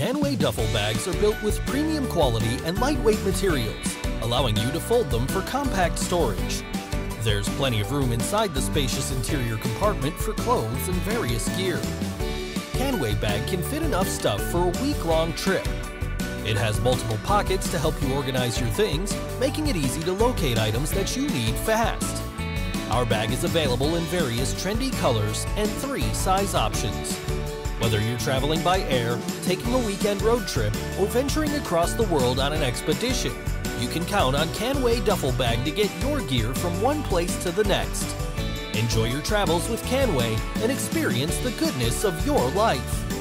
Canway duffel bags are built with premium quality and lightweight materials, allowing you to fold them for compact storage. There's plenty of room inside the spacious interior compartment for clothes and various gear. Canway bag can fit enough stuff for a week-long trip. It has multiple pockets to help you organize your things, making it easy to locate items that you need fast. Our bag is available in various trendy colors and three size options. Whether you're traveling by air, taking a weekend road trip, or venturing across the world on an expedition, you can count on Canway Duffel Bag to get your gear from one place to the next. Enjoy your travels with Canway and experience the goodness of your life.